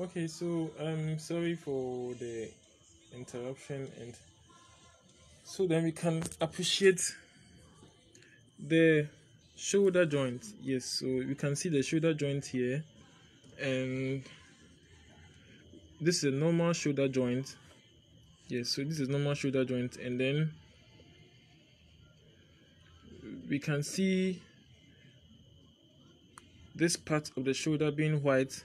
Okay, so um sorry for the interruption and so then we can appreciate the shoulder joint. Yes, so we can see the shoulder joint here and this is a normal shoulder joint. Yes, so this is normal shoulder joint and then we can see this part of the shoulder being white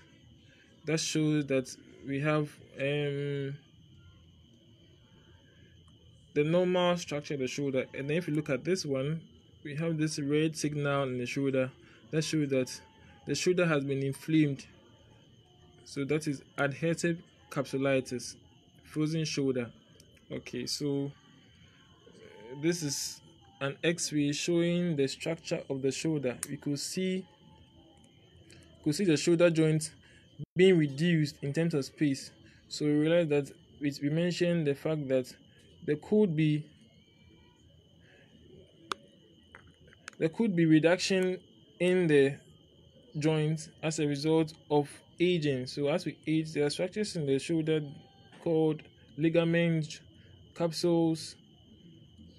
that shows that we have um the normal structure of the shoulder. And then if you look at this one we have this red signal in the shoulder that shows that the shoulder has been inflamed. So that is adhesive capsulitis frozen shoulder. Okay so this is an x-ray showing the structure of the shoulder. We could see could see the shoulder joint being reduced in terms of space. So we realize that we mentioned the fact that there could be there could be reduction in the joints as a result of aging. So as we age, there are structures in the shoulder called ligaments, capsules,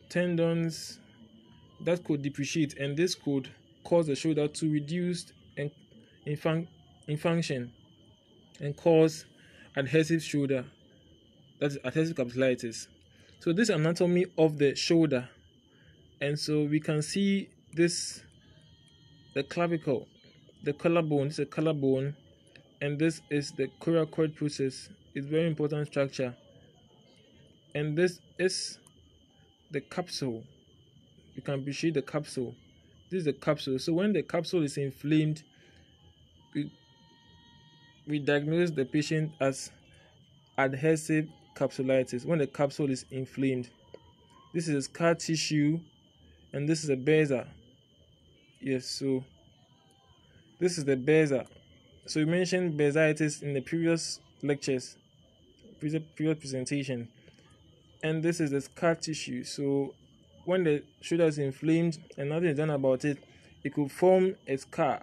tendons that could depreciate, and this could cause the shoulder to reduce and in, fun- in function and cause adhesive shoulder, that is adhesive capsulitis. So this anatomy of the shoulder, and so we can see this the clavicle, the collarbone. This is a collarbone, and this is the coracoid process. It's very important structure, and this is the capsule. You can appreciate the capsule. This is the capsule. So when the capsule is inflamed, we diagnose the patient as adhesive capsulitis when the capsule is inflamed. This is scar tissue and this is a bursa. Yes, so this is the bursa. So we mentioned bursitis in the previous lectures, previous presentation. And this is the scar tissue. So when the shoulder is inflamed and nothing is done about it, it could form a scar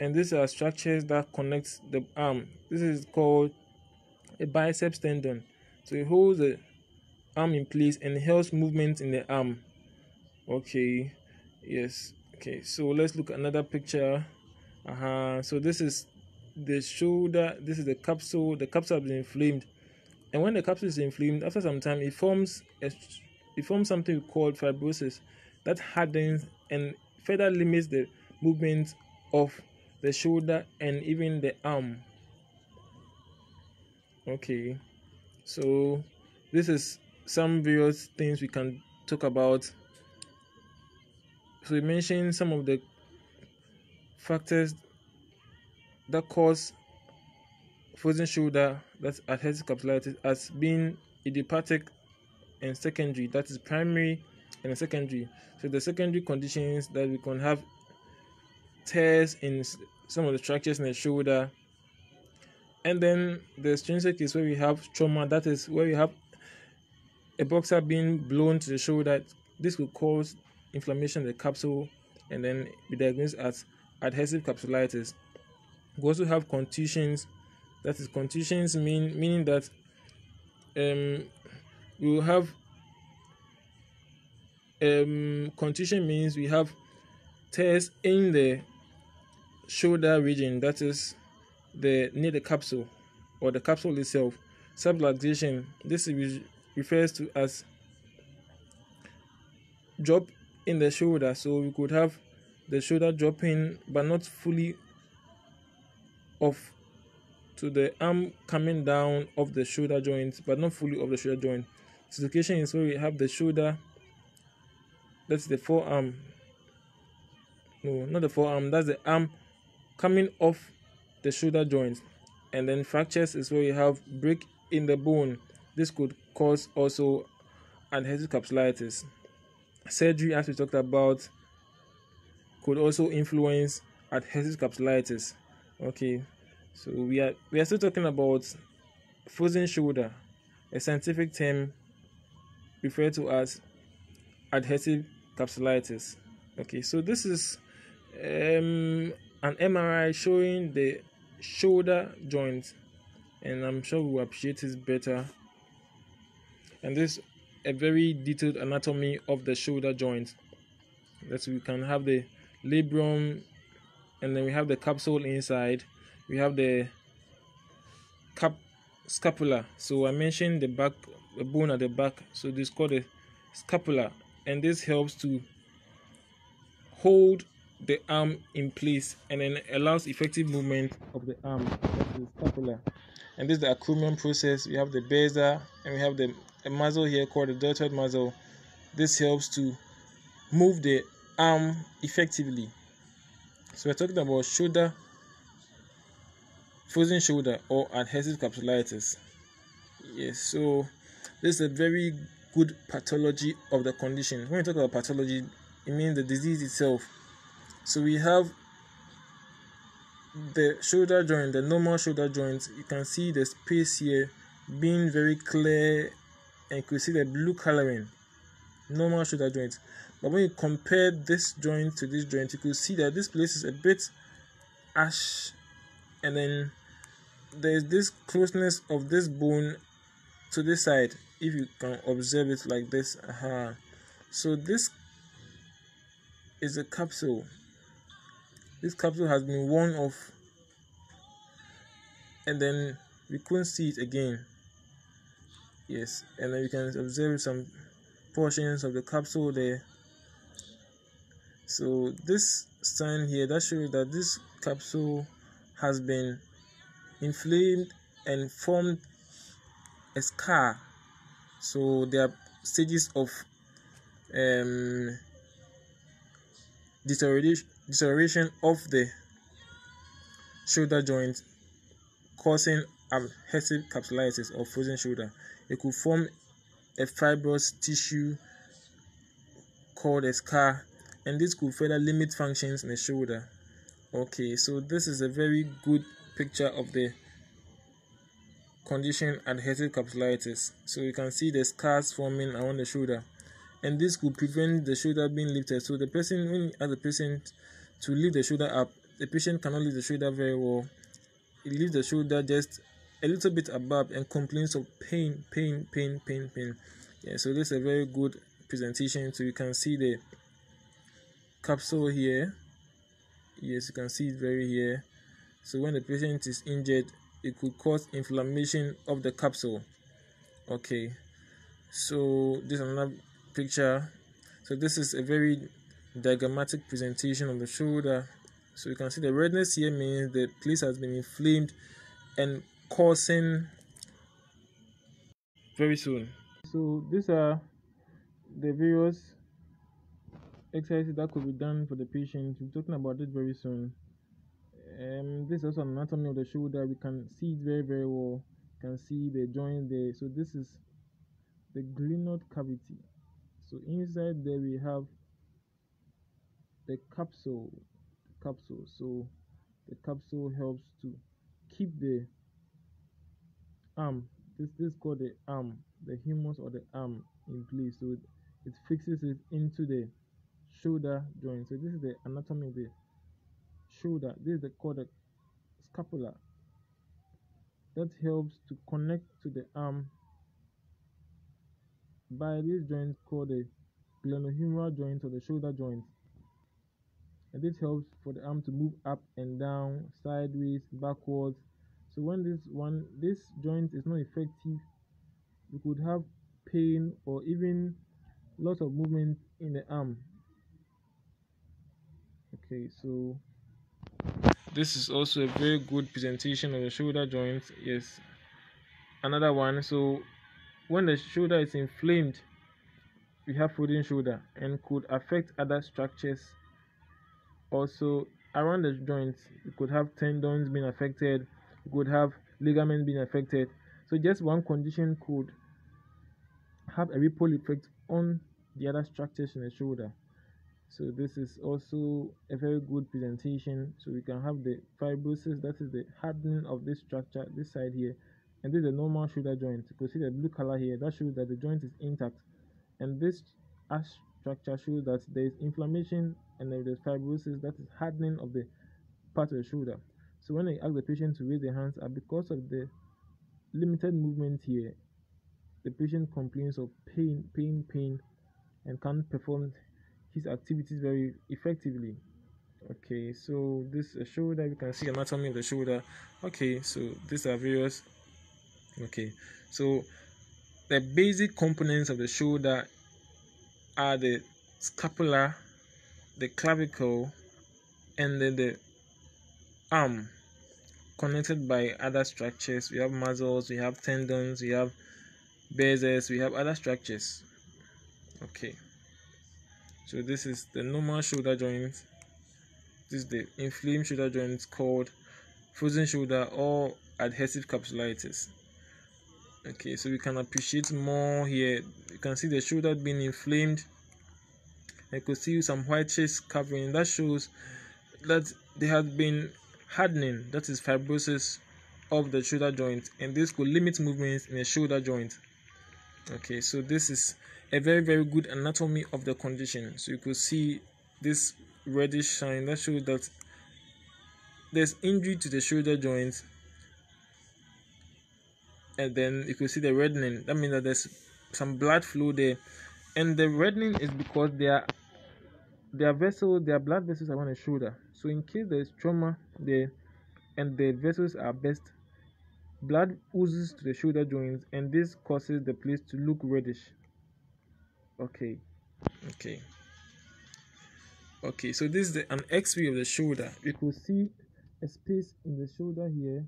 and these are structures that connect the arm. This is called a biceps tendon. So it holds the arm in place and helps movement in the arm. Okay, yes. Okay, so let's look at another picture. Uh-huh. So this is the shoulder. This is the capsule. The capsule been inflamed, and when the capsule is inflamed, after some time, it forms a, it forms something called fibrosis that hardens and further limits the movement of the shoulder and even the arm. Okay so this is some various things we can talk about. So we mentioned some of the factors that cause frozen shoulder that's adhesive capsulitis as being idiopathic and secondary that is primary and secondary. So the secondary conditions that we can have tears in some of the structures in the shoulder. And then the extrinsic is where we have trauma, that is where we have a boxer being blown to the shoulder. This could cause inflammation in the capsule and then be diagnosed as adhesive capsulitis. We also have contusions. That is contusions mean meaning that um we will have um contusion means we have tears in the shoulder region, that is the near the capsule or the capsule itself. Subluxation, this is refers to as drop in the shoulder. So we could have the shoulder dropping but not fully off to the arm coming down of the shoulder joint but not fully of the shoulder joint. Dislocation is where we have the shoulder, that's the forearm. No, not the forearm, that's the arm coming off the shoulder joint and then fractures is where you have break in the bone. This could cause also adhesive capsulitis. Surgery as we talked about could also influence adhesive capsulitis. Okay so we are we are still talking about frozen shoulder a scientific term referred to as adhesive capsulitis. Okay so this is um an MRI showing the shoulder joint and I'm sure we will appreciate this better. And this a very detailed anatomy of the shoulder joint. That we can have the labrum and then we have the capsule inside. We have the cap scapula. So i mentioned the back the bone at the back. So this is called the scapula. And this helps to hold the arm in place and then allows effective movement of the arm. The scapula and this is the acromion process. We have the bursa and we have the muscle here called the deltoid muscle this helps to move the arm effectively. So we're talking about shoulder frozen shoulder or adhesive capsulitis. Yes so this is a very good pathology of the condition. When we talk about pathology it means the disease itself so we have the shoulder joint the normal shoulder joint. You can see the space here being very clear and you could see the blue coloring. Normal shoulder joint. But when you compare this joint to this joint you could see that this place is a bit ash and then there's this closeness of this bone to this side if you can observe it like this. Uh-huh. so this is a capsule this capsule has been worn off and then we couldn't see it again. Yes and then you can observe some portions of the capsule there. So this sign here that shows that this capsule has been inflamed and formed a scar. So there are stages of um, deterioration, deterioration of the shoulder joint causing adhesive capsulitis or frozen shoulder. It could form a fibrous tissue called a scar and this could further limit functions in the shoulder. Okay so this is a very good picture of the condition adhesive capsulitis. So you can see the scars forming around the shoulder and this could prevent the shoulder being lifted. So the person when you a patient to lift the shoulder up the patient cannot lift the shoulder very well. He lifts the shoulder just a little bit above and complains of pain pain pain pain pain. Yeah so this is a very good presentation. So you can see the capsule here. Yes you can see it very here. So when the patient is injured it could cause inflammation of the capsule. Okay. So this is another picture. So this is a very diagrammatic presentation of the shoulder. So you can see the redness here means the place has been inflamed and causing very soon. So these are the various exercises that could be done for the patient. We're talking about it very soon. Um this is also anatomy of the shoulder. We can see it very very well. You can see the joint there. So this is the glenoid cavity. So inside there we have the capsule capsule. So the capsule helps to keep the arm this this is called the arm the humerus or the arm in place. So it, it fixes it into the shoulder joint. So this is the anatomy of the shoulder. This is the called the scapula that helps to connect to the arm by this joint called the glenohumeral joint or the shoulder joint and this helps for the arm to move up and down sideways backwards. So when this one this joint is not effective you could have pain or even loss of movement in the arm. Okay so this is also a very good presentation of the shoulder joint yes. Another one. So when the shoulder is inflamed we have frozen shoulder and could affect other structures also around the joints you could have tendons being affected you could have ligaments being affected. So just one condition could have a ripple effect on the other structures in the shoulder. So this is also a very good presentation. So we can have the fibrosis that is the hardening of this structure this side here and this is the normal shoulder joint. You can see the blue color here that shows that the joint is intact. And this ash structure shows that there is inflammation and there is fibrosis that is hardening of the part of the shoulder So when I ask the patient to raise their hands up, because of the limited movement here, the patient complains of pain, pain, pain, and can't perform his activities very effectively. Okay, so this a shoulder, you can see anatomy of the shoulder. Okay, so these are various. Okay, so the basic components of the shoulder are the scapula, the clavicle, and then the arm connected by other structures. We have muscles, we have tendons, we have bases, we have other structures. Okay, so this is the normal shoulder joint. This is the inflamed shoulder joint called frozen shoulder or adhesive capsulitis. Okay, so we can appreciate more here. You can see the shoulder being inflamed. I could see some whitish covering that shows that there has been hardening, that is fibrosis of the shoulder joint, and this could limit movements in the shoulder joint. Okay, so this is a very very good anatomy of the condition. So you could see this reddish shine that shows that there's injury to the shoulder joint, and then you can see the reddening. That means that there's some blood flow there, and the reddening is because they are their vessel their blood vessels around the shoulder. So in case there is trauma there and the vessels are burst, blood oozes to the shoulder joints and this causes the place to look reddish. Okay. Okay. Okay, so this is the, an X-ray of the shoulder. You could see a space in the shoulder here.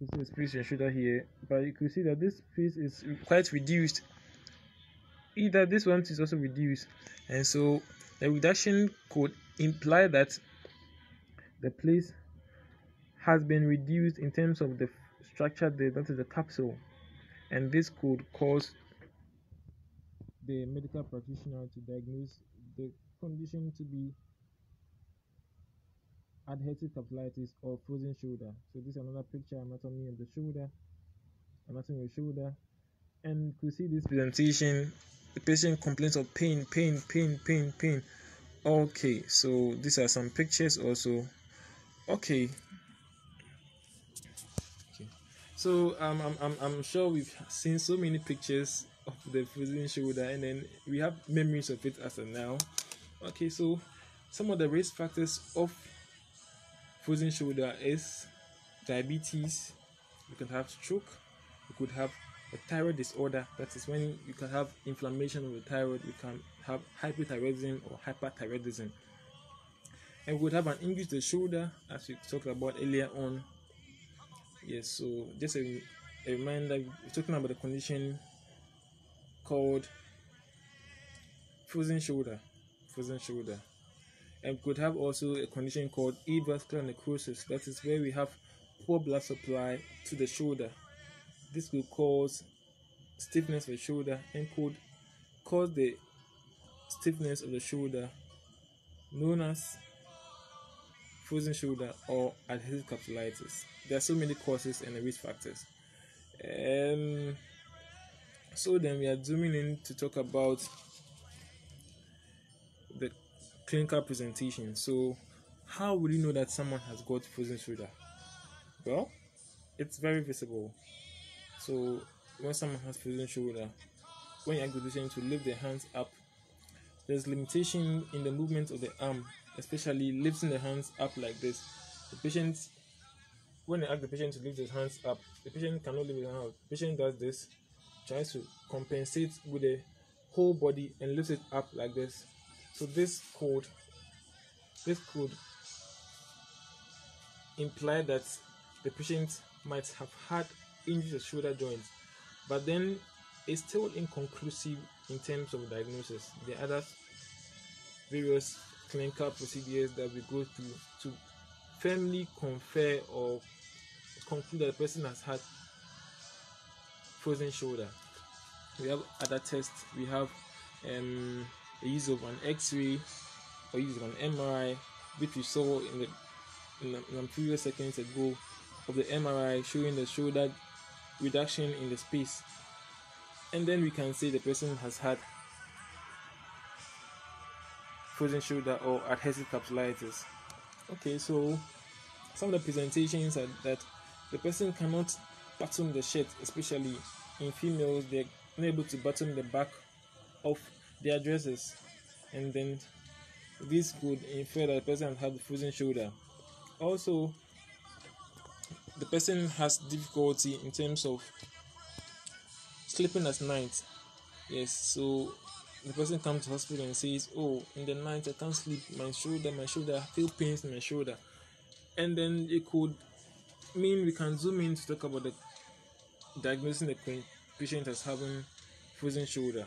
You see a space in the shoulder here, but you can see that this space is quite reduced. Either this one is also reduced, and so the reduction could imply that the place has been reduced in terms of the structure there, that is the capsule, and this could cause the medical practitioner to diagnose the condition to be adhesive capsulitis or frozen shoulder. So this is another picture anatomy of the shoulder, anatomy of the shoulder, and you see this presentation the patient complains of pain pain pain pain pain. Okay so these are some pictures also. Okay. Okay. So um, I'm, I'm, I'm sure we've seen so many pictures of the frozen shoulder and then we have memories of it as of now. Okay so some of the risk factors of frozen shoulder is diabetes you can have stroke you could have a thyroid disorder that is when you can have inflammation of the thyroid you can have hypothyroidism or hyperthyroidism. And we would have an injury to the shoulder as we talked about earlier on. Yes so just a, a reminder we're talking about the condition called frozen shoulder frozen shoulder and could have also a condition called avascular necrosis that is where we have poor blood supply to the shoulder this will cause stiffness of the shoulder and could cause the stiffness of the shoulder known as frozen shoulder or adhesive capsulitis. There are so many causes and risk factors. Um, so then we are zooming in to talk about clinical presentation. So how will you know that someone has got frozen shoulder? Well, it's very visible. So when someone has frozen shoulder, when you the patient to lift their hands up, there's limitation in the movement of the arm, especially lifting the hands up like this. The patient, when I ask the patient to lift his hands up, the patient cannot lift his hands up. The patient does this, tries to compensate with the whole body and lifts it up like this. So this could, this could imply that the patient might have had injury to shoulder joints, but then it's still inconclusive in terms of diagnosis. Are other various clinical procedures that we go through to firmly confer or conclude that the person has had frozen shoulder. We have other tests. We have um, the use of an X-ray or use of an MRI, which we saw in the in, the, in the previous seconds ago of the MRI showing the shoulder reduction in the space. And then we can say the person has had frozen shoulder or adhesive capsulitis. Okay so some of the presentations are that the person cannot button the shirt, especially in females, they're unable to button the back of their dresses, and then this could infer that the person had frozen shoulder. Also, the person has difficulty in terms of sleeping at night. Yes, so the person comes to hospital and says, "Oh, in the night I can't sleep. My shoulder, my shoulder, I feel pains in my shoulder," and then it could mean we can zoom in to talk about the diagnosing the patient as having frozen shoulder.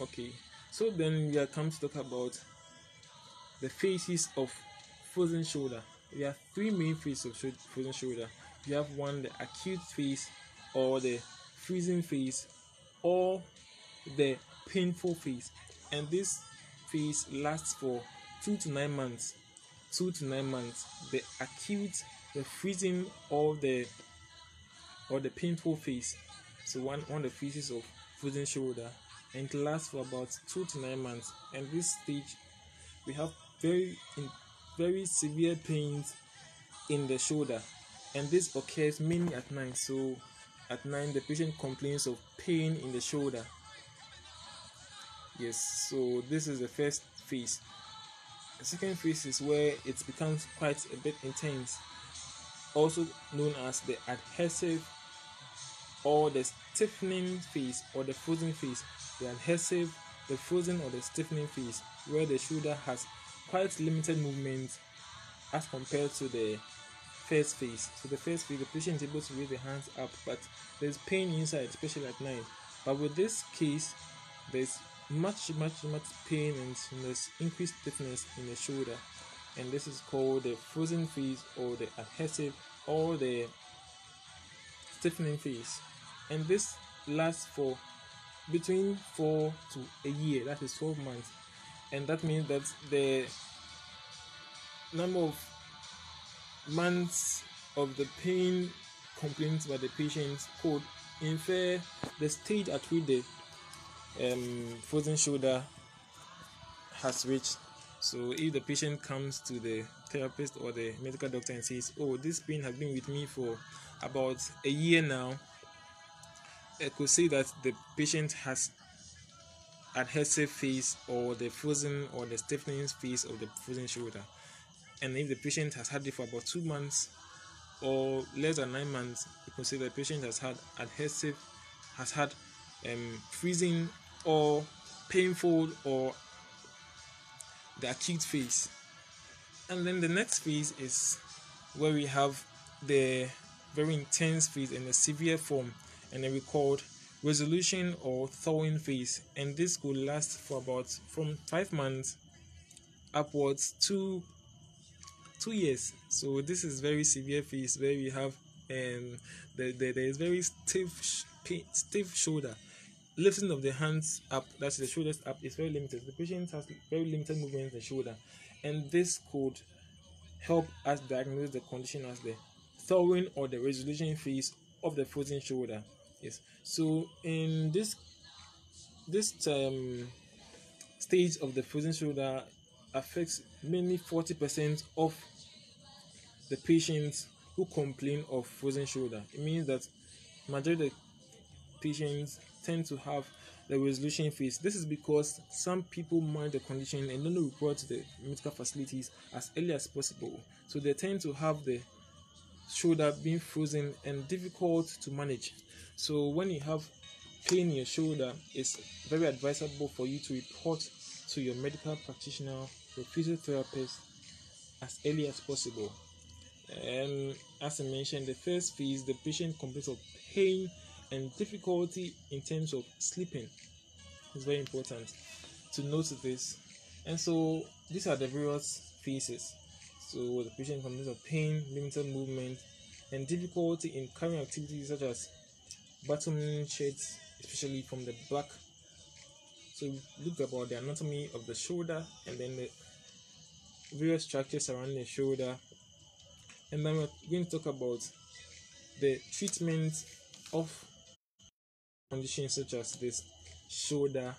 Okay, so then we are come to talk about the phases of frozen shoulder. We have three main phases of frozen shoulder. You have one the acute phase or the freezing phase or the painful phase. And this phase lasts for two to nine months. Two to nine months. The acute the freezing or the or the painful phase. So one of the phases of frozen shoulder and it lasts for about two to nine months. And this stage we have very very severe pains in the shoulder. And this occurs mainly at night. So at night the patient complains of pain in the shoulder. Yes so this is the first phase. The second phase is where it becomes quite a bit intense also known as the adhesive or the stiffening phase or the frozen phase the adhesive the frozen or the stiffening phase where the shoulder has quite limited movement as compared to the first phase so the first phase the patient is able to raise the hands up but there's pain inside especially at night. But with this case there's much much much pain and there's increased stiffness in the shoulder. And this is called the frozen phase or the adhesive or the stiffening phase and this lasts for between four to a year that is 12 months and that means that the number of months of the pain complaints by the patient could infer the stage at which the um, frozen shoulder has reached. So if the patient comes to the therapist or the medical doctor and says, "Oh, this pain has been with me for about a year now," I could see that the patient has adhesive phase or the frozen or the stiffening phase of the frozen shoulder. And if the patient has had it for about two months or less than nine months, you can say the patient has had adhesive, has had um, freezing or painful or the acute phase. And then the next phase is where we have the very intense phase and the severe form, and then we called resolution or thawing phase. And this could last for about from five months upwards to two years. So this is very severe phase where we have um the, the there is very stiff stiff shoulder lifting of the hands up, that's the shoulders up, is very limited. The patient has very limited movement in the shoulder, and this could help us diagnose the condition as the thawing or the resolution phase of the frozen shoulder. Yes. So in this this um, stage of the frozen shoulder affects mainly 40% of the patients who complain of frozen shoulder. It means that majority of patients tend to have the resolution phase. This is because some people mind the condition and don't report to the medical facilities as early as possible. So they tend to have the shoulder being frozen and difficult to manage. So when you have pain in your shoulder, it's very advisable for you to report to your medical practitioner, your physiotherapist as early as possible. And as I mentioned, the first phase, the patient complains of pain and difficulty in terms of sleeping is very important to note this. And so these are the various phases. So the patient complains of pain, limited movement, and difficulty in carrying activities such as bottoming shirts, especially from the back. So we look about the anatomy of the shoulder and then the various structures surrounding the shoulder. And then we're going to talk about the treatment of conditions such as this shoulder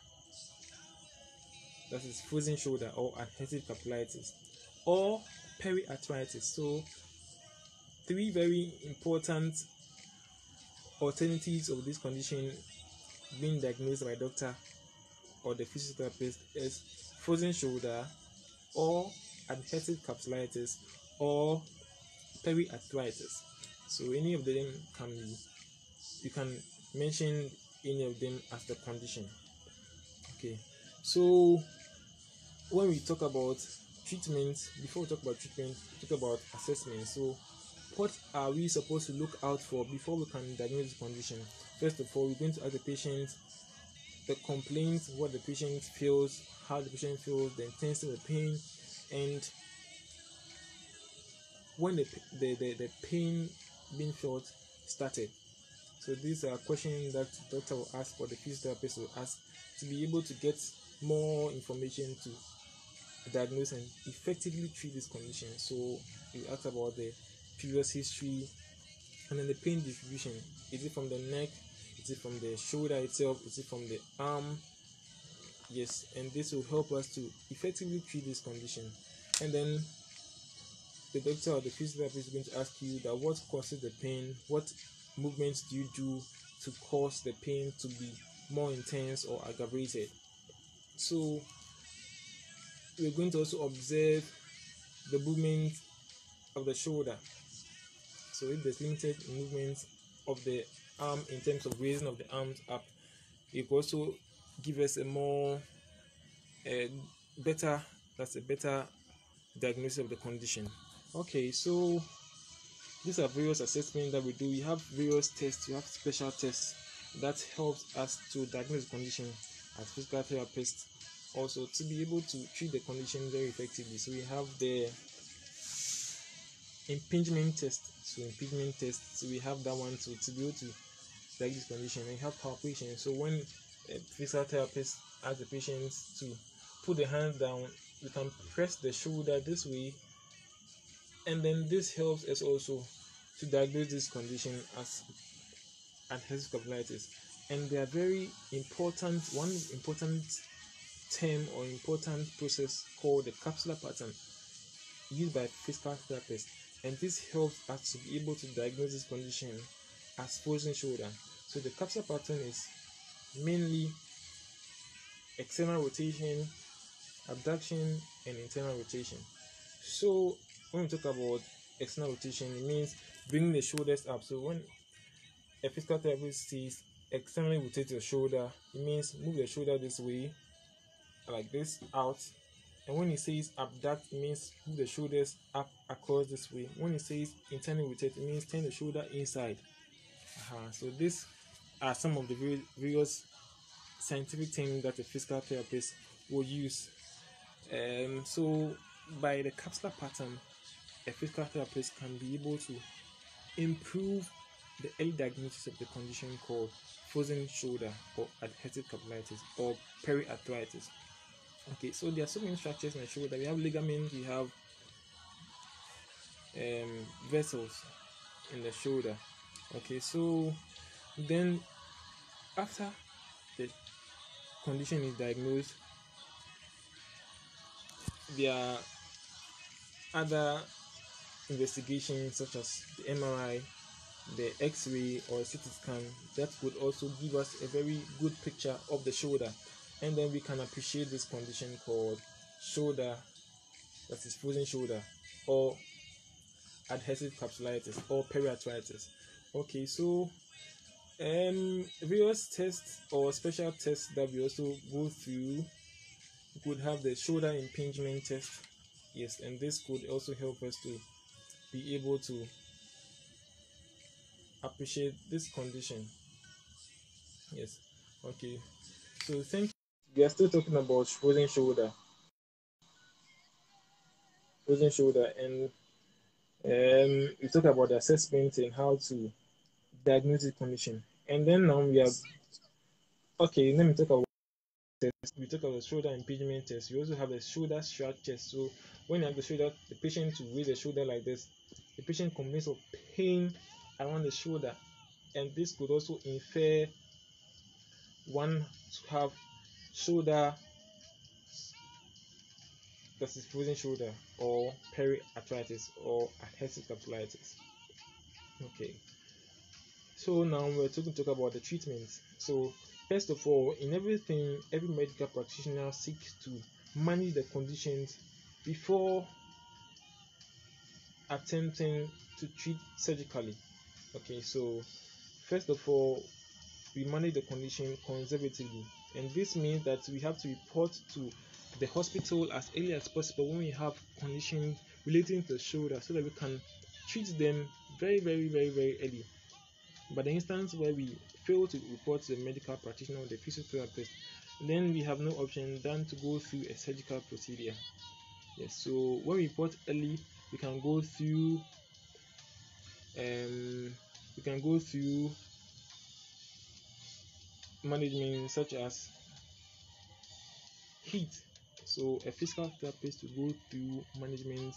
that is frozen shoulder or adhesive capsulitis or periarthritis so three very important alternatives of this condition being diagnosed by doctor or the physiotherapist is frozen shoulder or adhesive capsulitis or periarthritis. So any of them can be you can mention any of them as the condition. Okay, so when we talk about treatment, before we talk about treatment, we talk about assessment. So what are we supposed to look out for before we can diagnose the condition? First of all, we're going to ask the patient the complaints, what the patient feels, how the patient feels, the intensity of the pain, and when the, the, the, the pain being felt started. So these are questions that doctor will ask or the physiotherapist will ask to be able to get more information to diagnose and effectively treat this condition. So we ask about the previous history and then the pain distribution. Is it from the neck? Is it from the shoulder itself? Is it from the arm? Yes, and this will help us to effectively treat this condition. And then the doctor or the physiotherapist is going to ask you that what causes the pain, what movements do you do to cause the pain to be more intense or aggravated. So we're going to also observe the movement of the shoulder. So if there's limited movement of the arm in terms of raising of the arms up, it will also give us a more better that's a better diagnosis of the condition. Okay, so these are various assessments that we do. We have various tests, we have special tests that helps us to diagnose the condition as physical therapists also to be able to treat the condition very effectively. So we have the impingement test. So impingement test, so we have that one to, to be able to diagnose condition and have palpation. So when a physical therapist asks the patient to put the hands down, we can press the shoulder this way, and then this helps us also to diagnose this condition as adhesive capsulitis. And they are very important. One important term or important process called the capsular pattern used by physical therapists and this helps us to be able to diagnose this condition as frozen shoulder. So the capsular pattern is mainly external rotation abduction and internal rotation. So when we talk about external rotation it means bringing the shoulders up. So when a physical therapist says externally rotate your shoulder it means move the shoulder this way like this out. And when it says abduct means move the shoulders up across this way. When it says internally rotate it means turn the shoulder inside. Uh-huh. so these are some of the various scientific terms that a physical therapist will use. Um, so by the capsular pattern a physical therapist can be able to improve the early diagnosis of the condition called frozen shoulder or adhesive capsulitis or periarthritis okay so there are so many structures in the shoulder we have ligaments we have um, vessels in the shoulder. Okay so then after the condition is diagnosed there are other investigations such as the MRI, the X-ray or CT scan that would also give us a very good picture of the shoulder and then we can appreciate this condition called shoulder that is frozen shoulder or adhesive capsulitis or periarthritis. Okay so um various tests or special tests that we also go through could have the shoulder impingement test. Yes and this could also help us to be able to appreciate this condition. Yes okay. So thank we are still talking about frozen shoulder. Frozen shoulder, and um, we talk about the assessment and how to diagnose the condition. And then now we are okay. Let me talk about. We talk about shoulder impingement test. We also have the shoulder strut test. So when you have the shoulder, the patient to raise the shoulder like this, the patient complains of pain around the shoulder, and this could also infer one to have shoulder that is frozen shoulder or periarthritis or adhesive capsulitis Okay. So now we're talking talk about the treatment. So first of all, in everything, every medical practitioner seeks to manage the conditions before attempting to treat surgically. Okay, so first of all, we manage the condition conservatively, and this means that we have to report to the hospital as early as possible when we have conditions relating to the shoulder so that we can treat them very, very, very, very early. But the instance where we fail to report to the medical practitioner or the physiotherapist, then we have no option than to go through a surgical procedure. Yes, so when we report early, we can go through um, we can go through management such as heat. So a physical therapist will go through management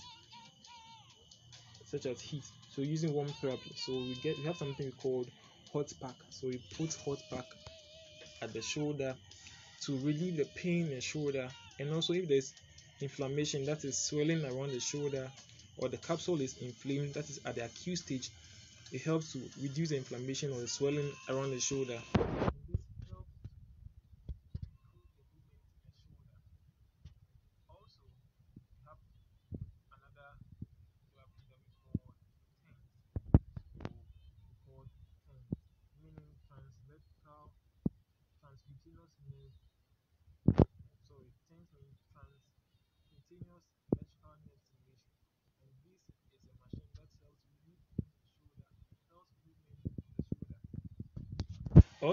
such as heat. So using warm therapy. So we get we have something called hot pack. So we put hot pack at the shoulder to relieve the pain in the shoulder and also if there's inflammation that is swelling around the shoulder or the capsule is inflamed that is at the acute stage it helps to reduce the inflammation or the swelling around the shoulder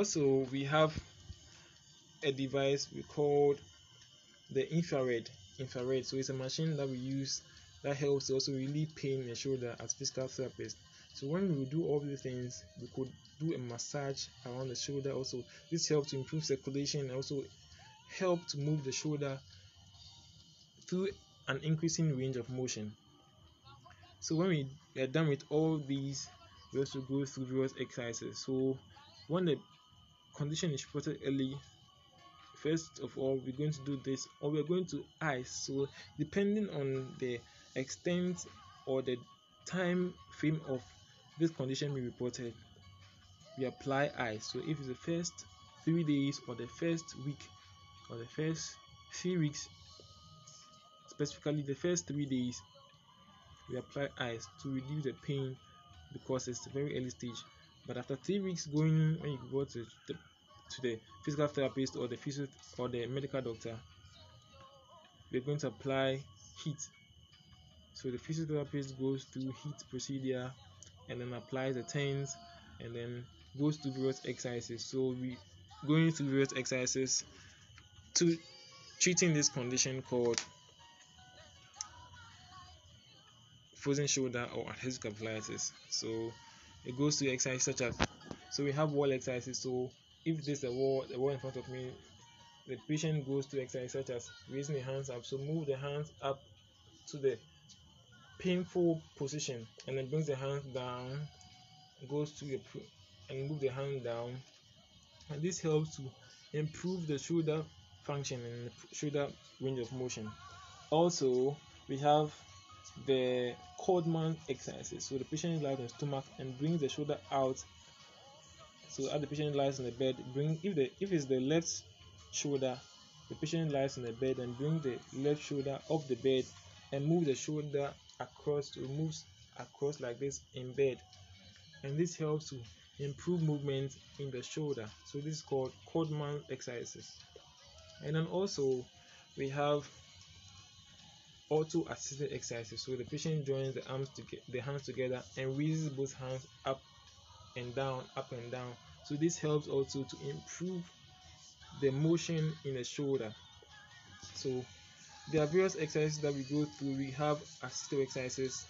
also we have a device we called the infrared. Infrared. So it's a machine that we use that helps also relieve pain in the shoulder as physical therapist. So when we do all these things we could do a massage around the shoulder also. This helps to improve circulation and also help to move the shoulder through an increasing range of motion. So when we are done with all these we also go through various exercises. So when the condition is reported early. First of all we're going to do this or we're going to ice. So depending on the extent or the time frame of this condition we reported we apply ice. So if it's the first three days or the first week or the first three weeks specifically the first three days we apply ice to reduce the pain because it's a very early stage but after three weeks going when you go to the to the physical therapist or the physio or the medical doctor, we're going to apply heat. So the physiotherapist goes through heat procedure and then applies the TENS and then goes through various exercises. So we going through various exercises to treating this condition called frozen shoulder or adhesive capsulitis. So it goes to exercise such as so we have wall exercises. So if there's a wall, the wall in front of me, the patient goes to exercise such as raising the hands up. So move the hands up to the painful position and then brings the hands down, goes to the and move the hand down. And this helps to improve the shoulder function and the shoulder range of motion. Also, we have the Codman exercises. So the patient lies on the stomach and brings the shoulder out so as the patient lies in the bed, bring if the if it's the left shoulder, the patient lies in the bed and bring the left shoulder off the bed and move the shoulder across to move across like this in bed. And this helps to improve movement in the shoulder. So this is called Codman exercises. And then also we have auto assisted exercises. So the patient joins the arms to get the hands together and raises both hands up and down, up and down. So this helps also to improve the motion in the shoulder. So there are various exercises that we go through. We have assisted exercises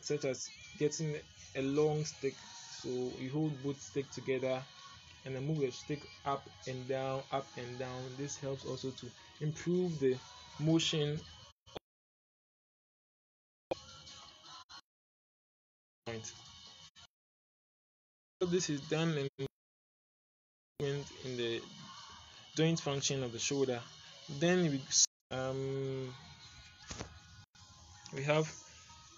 such as getting a long stick. So you hold both stick together and then move the stick up and down, up and down. This helps also to improve the motion this is done in in the joint function of the shoulder. Then we um, we have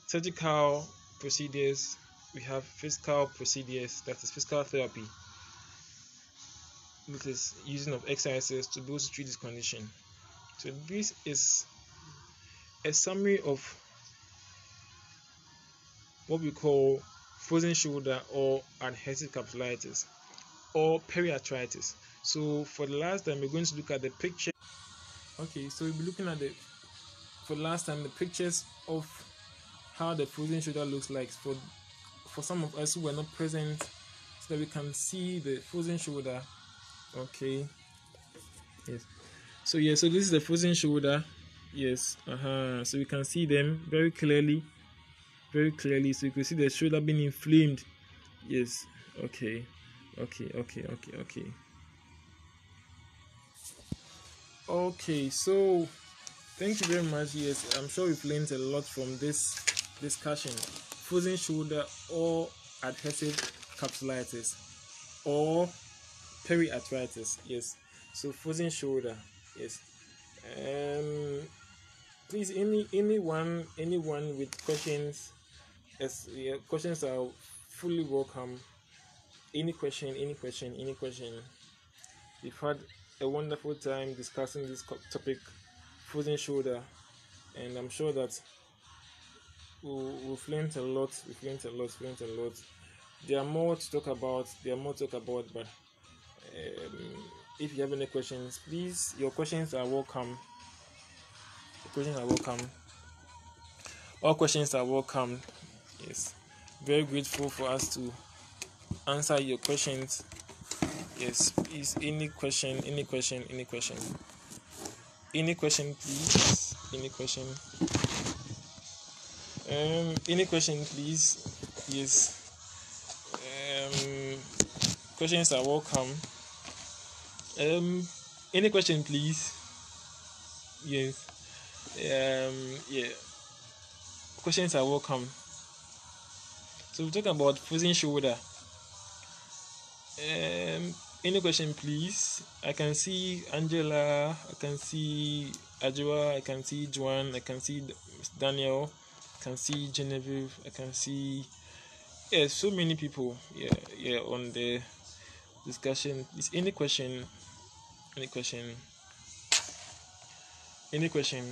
surgical procedures. We have physical procedures, that is physical therapy, which is using of exercises to able treat this condition. So this is a summary of what we call frozen shoulder or adhesive capsulitis or periarthritis. So for the last time, we're going to look at the picture. Okay, so we'll be looking at the for the last time the pictures of how the frozen shoulder looks like for for some of us who were not present, so that we can see the frozen shoulder. Okay. Yes. So yeah, so this is the frozen shoulder. Yes. Uh huh. So we can see them very clearly very clearly so you can see the shoulder being inflamed. Yes. Okay. Okay okay okay okay. Okay so thank you very much. Yes i'm sure we've learned a lot from this discussion. Frozen shoulder or adhesive capsulitis or periarthritis. Yes. So frozen shoulder. Yes. Um please any anyone anyone with questions as yeah, questions are fully welcome. Any question, any question, any question. We've had a wonderful time discussing this topic, frozen shoulder, and I'm sure that we've learned a lot. We've learned a lot. We've learned a lot. There are more to talk about. There are more to talk about, but um, if you have any questions, please, your questions are welcome. Your questions are welcome. All questions are welcome yes. Very grateful for us to answer your questions. Yes please any question any question any question? Any question please? Any question? Um any question please? Yes. Um questions are welcome. Um any question please? Yes. Um yeah. Questions are welcome so we're talking about frozen shoulder. Um, any question, please? I can see Angela. I can see Ajua. I can see Joan. I can see Daniel. I can see Genevieve. I can see yeah, so many people. Yeah, yeah, on the discussion. Is any question? Any question? Any question?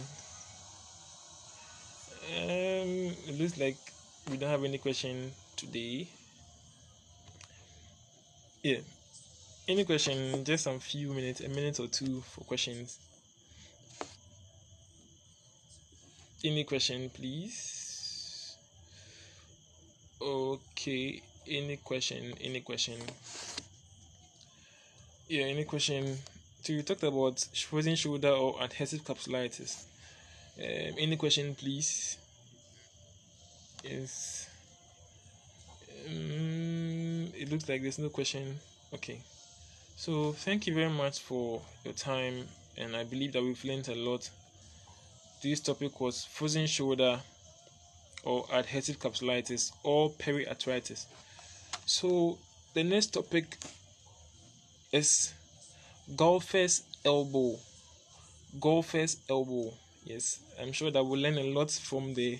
Um, it looks like we don't have any question today. Yeah. Any question just some few minutes a minute or two for questions. Any question please? Okay. Any question any question? Yeah any question? So you talked about frozen shoulder or adhesive capsulitis. Um, any question please Yes. Um, it looks like there's no question. Okay. So thank you very much for your time, and I believe that we've learned a lot. This topic was frozen shoulder or adhesive capsulitis or periarthritis. So the next topic is golfer's elbow. Golfer's elbow. Yes, I'm sure that we'll learn a lot from the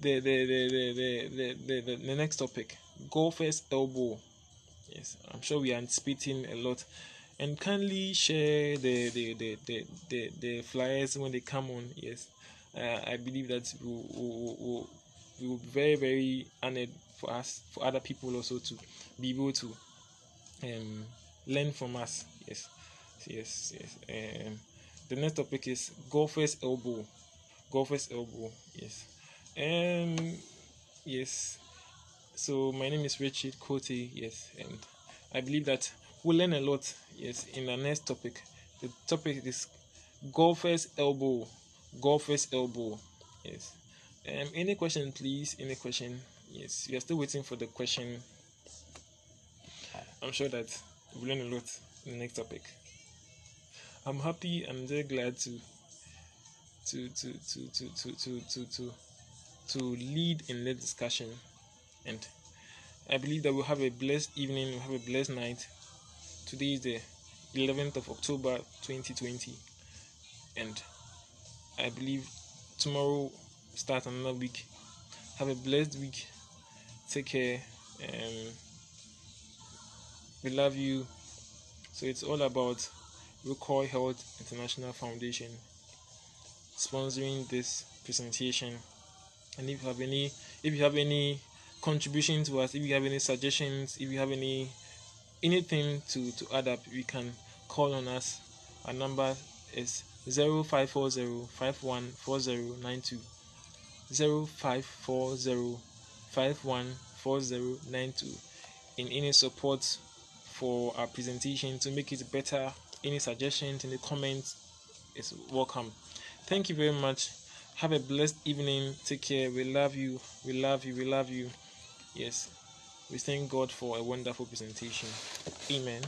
the the the the the, the, the, next topic golfer's elbow yes i'm sure we are anticipating a lot and kindly share the the the the, the, the flyers when they come on yes uh, i believe that we will, will, will, will be very very honored for us for other people also to be able to um learn from us yes yes yes um the next topic is golfer's elbow golfer's elbow yes um, yes. So my name is Richard Kotey. Yes, and I believe that we'll learn a lot. Yes, in the next topic. The topic is golfer's elbow. Golfer's elbow. Yes. Um, any question, please? Any question? Yes, we are still waiting for the question. I'm sure that we'll learn a lot in the next topic. I'm happy. I'm very glad to to to to to to to to, to to lead in the discussion. And I believe that we'll have a blessed evening, we'll have a blessed night. Today is the 11th of October 2020. And I believe tomorrow starts another week. Have a blessed week. take care. Um, we love you. So it's all about Ricoy Health International Foundation sponsoring this presentation. And if you have any, if you have any contribution to us, if you have any suggestions, if you have any anything to to add up, you can call on us. Our number is 0540 514092. 0540 514092. In any support for our presentation to make it better, any suggestions in the comments is welcome. Thank you very much. Have a blessed evening. Take care. We love you. We love you. We love you. Yes. We thank God for a wonderful presentation. Amen.